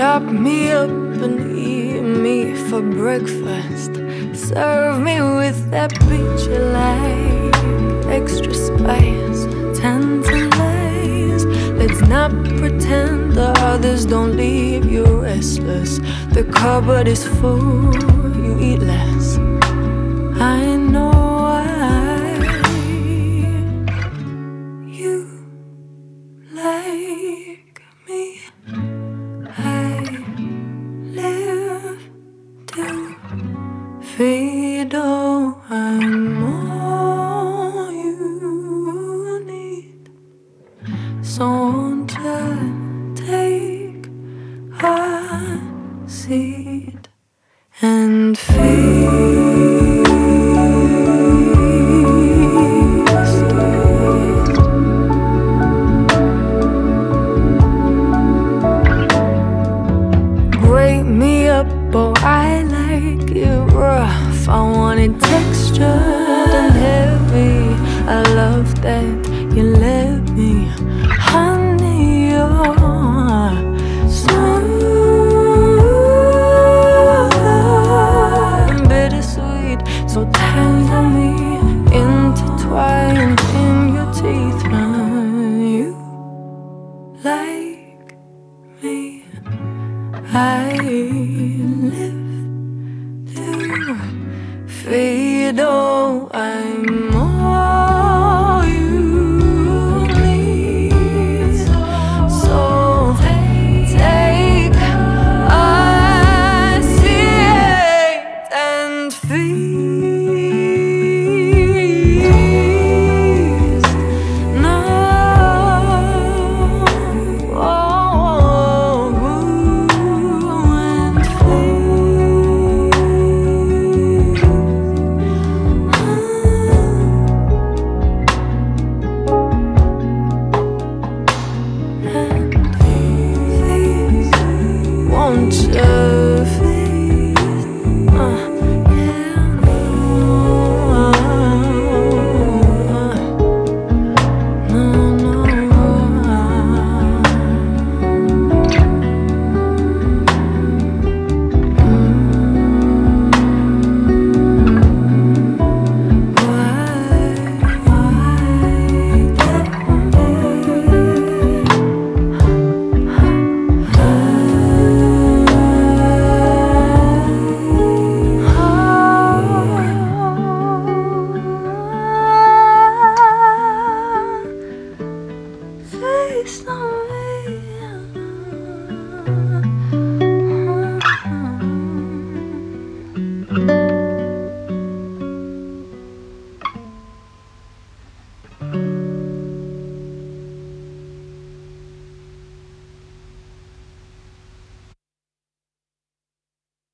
Chop me up and eat me for breakfast. Serve me with that beach you like. Extra spice, tantalize. Let's not pretend the others don't leave you restless. The cupboard is full, you eat less. I know why you like me. Feed. Oh, I'm all you need. So take a seat and feast? Want textured and heavy. I love that you let me, honey. You're smooth, bittersweet, so me, intertwined in your teeth. Man, you like me. I Oh, I